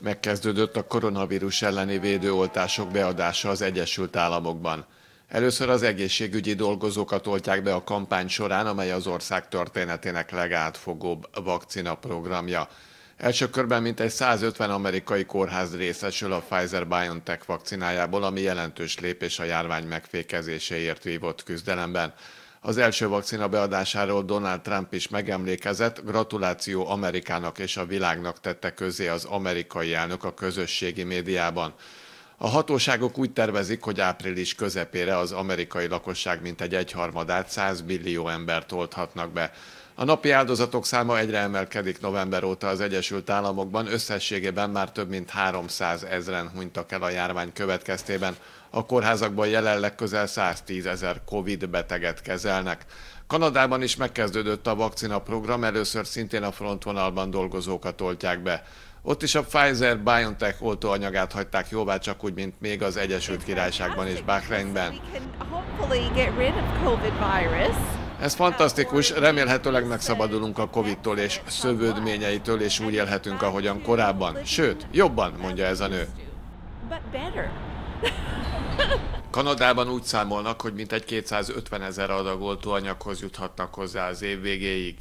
Megkezdődött a koronavírus elleni védőoltások beadása az Egyesült Államokban. Először az egészségügyi dolgozókat oltják be a kampány során, amely az ország történetének legátfogóbb vakcina programja. Első körben mintegy 150 amerikai kórház részesül a Pfizer-BioNTech vakcinájából, ami jelentős lépés a járvány megfékezéséért vívott küzdelemben. Az első vakcina beadásáról Donald Trump is megemlékezett, gratuláció Amerikának és a világnak tette közé az amerikai elnök a közösségi médiában. A hatóságok úgy tervezik, hogy április közepére az amerikai lakosság mintegy egyharmadát 100 billió embert oldhatnak be. A napi áldozatok száma egyre emelkedik november óta az Egyesült Államokban, összességében már több mint 300 ezren hunytak el a járvány következtében. A kórházakban jelenleg közel 110 ezer Covid beteget kezelnek. Kanadában is megkezdődött a vakcina program, először szintén a frontvonalban dolgozókat oltják be. Ott is a Pfizer-BioNTech oltóanyagát hagyták jóvá, csak úgy, mint még az Egyesült Királyságban és Bahreinben. Ez fantasztikus, remélhetőleg megszabadulunk a Covid-tól és szövődményeitől, és úgy élhetünk, ahogyan korábban. Sőt, jobban, mondja ez a nő. Kanadában úgy számolnak, hogy mintegy 250 ezer adag oltóanyaghoz juthatnak hozzá az év végéig.